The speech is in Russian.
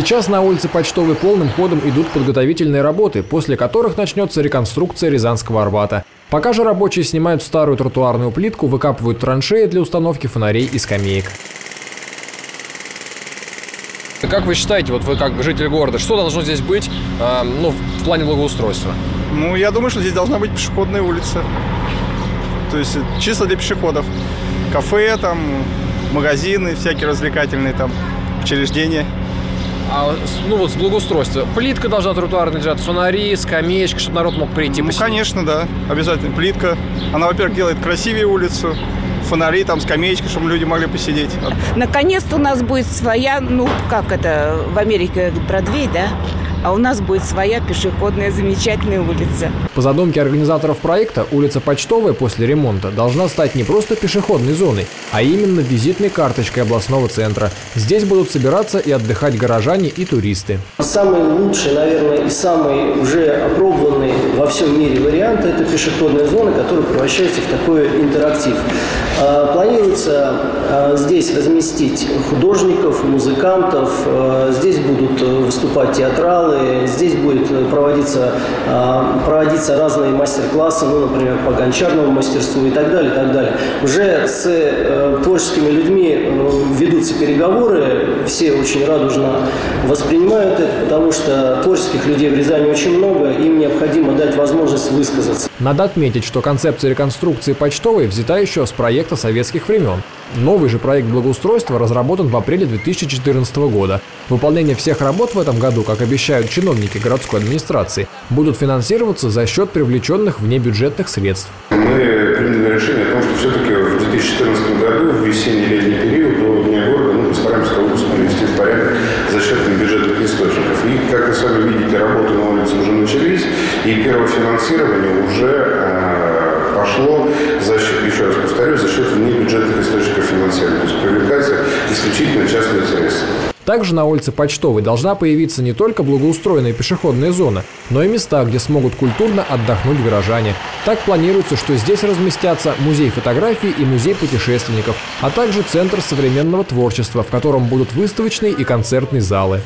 Сейчас на улице Почтовой полным ходом идут подготовительные работы, после которых начнется реконструкция Рязанского Арбата. Пока же рабочие снимают старую тротуарную плитку, выкапывают траншеи для установки фонарей и скамеек. Как вы считаете, вот вы как житель города, что должно здесь быть э, ну, в плане благоустройства? Ну, я думаю, что здесь должна быть пешеходная улица. То есть чисто для пешеходов. Кафе, там, магазины всякие развлекательные, там, учреждения. А, ну вот с благоустройства. Плитка должна тротуарная лежать, фонари, скамеечка, чтобы народ мог прийти. Ну, конечно, да. Обязательно плитка. Она, во-первых, делает красивее улицу. Фонари, там, скамеечка, чтобы люди могли посидеть. Наконец-то у нас будет своя, ну, как это, в Америке Бродвей, да? А у нас будет своя пешеходная замечательная улица. По задумке организаторов проекта, улица Почтовая после ремонта должна стать не просто пешеходной зоной, а именно визитной карточкой областного центра. Здесь будут собираться и отдыхать горожане и туристы. Самый лучший, наверное, и самый уже опробованный во всем мире вариант – это пешеходная зона, которая превращается в такой интерактив. А, планируется а, здесь разместить художников, музыкантов, а, здесь будут выступать театралы, здесь будет проводиться, а, проводиться разные мастер-классы, ну, например, по гончарному мастерству и так далее, и так далее. Уже с э, творческими людьми э, ведутся переговоры, все очень радужно воспринимают это, потому что творческих людей в Рязани очень много, им необходимо дать возможность высказаться. Надо отметить, что концепция реконструкции почтовой взята еще с проекта советских времен. Новый же проект благоустройства разработан в апреле 2014 года. Выполнение всех работ в этом году, как обещают чиновники городской администрации, будут финансироваться за счет привлеченных внебюджетных средств. Мы приняли решение о том, что все-таки в 2014 году, в весенний-летний период, до Дня города, мы постараемся улицу привести в порядок за счет бюджетных источников. И, как вы сами видите, работы на улице уже начались, и первое финансирование уже э, пошло за счет, еще раз повторюсь, за счет внебюджетных источников финансирования. То есть привлекается исключительно частные средства. Также на улице Почтовой должна появиться не только благоустроенная пешеходная зона, но и места, где смогут культурно отдохнуть горожане. Так планируется, что здесь разместятся музей фотографий и музей путешественников, а также центр современного творчества, в котором будут выставочные и концертные залы.